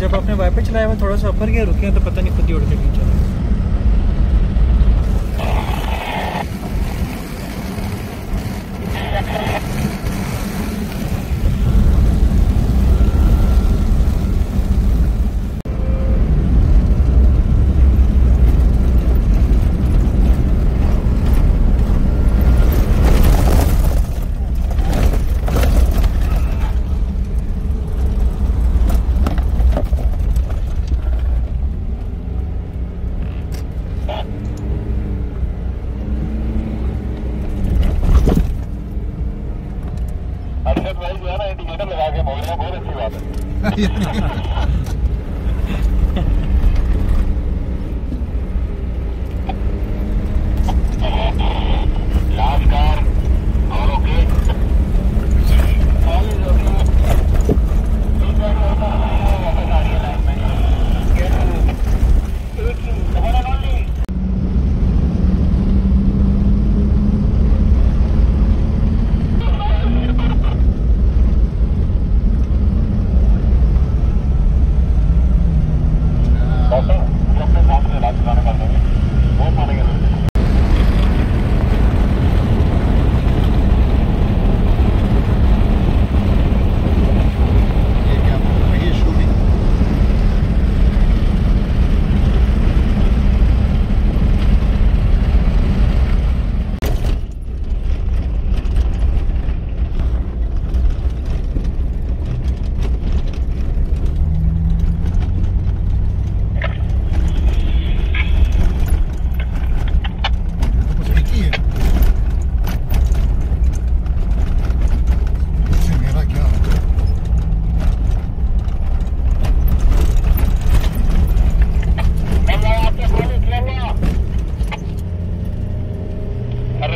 जब आपने वाइपर चलाया हुआ, थोड़ा सा ऊपर गया, रुके तो पता नहीं खुद ही उड़ के नीचे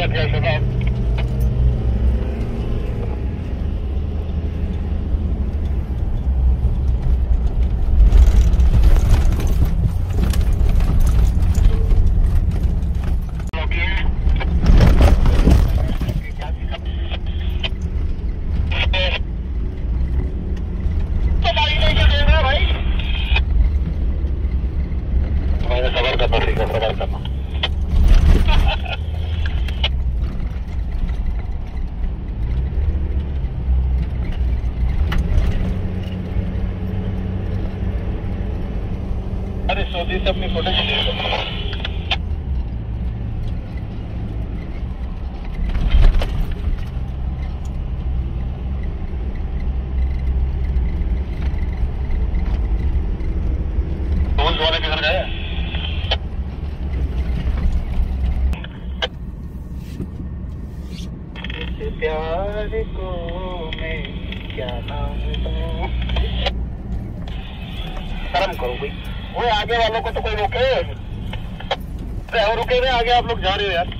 Gracias. आगे वालों को तो कोई रोके। और रुके हुए? आगे आप लोग जा रहे हो यार।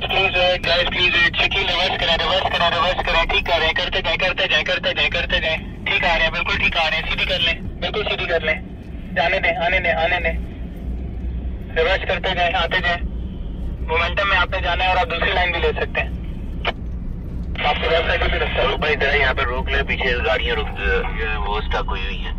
Please guys please checking reverse करा रिवर्स करा रिवर्स करा। ठीक कर रहे हैं करते जाए करते जाए करते जाए करते जाए। ठीक आ रहे हैं बिल्कुल ठीक आ रहे हैं सीधी कर लें बिल्कुल सीधी कर लें। जाने दें आने दें आने दें। रिवर्स करते जाए आते जाए। मोमेंटम में आपने जाना है और आप दूसरी लाइन भी ले सकते हैं। आपको लेफ़्ट साइड भी रखता है भाई जरा यहाँ पे रोक ले पीछे गाड़ियाँ रुक वो स्टक हुई हुई है?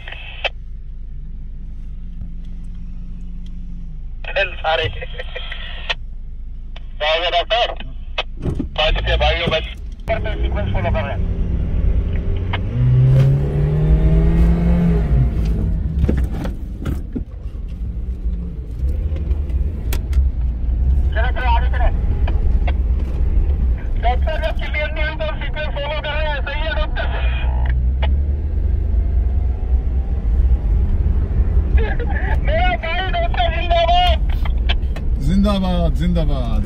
चल सारे। डॉक्टर भाइयों बच्चे सीक्वेंस फॉलो कर रहे हैं। जिंदाबाद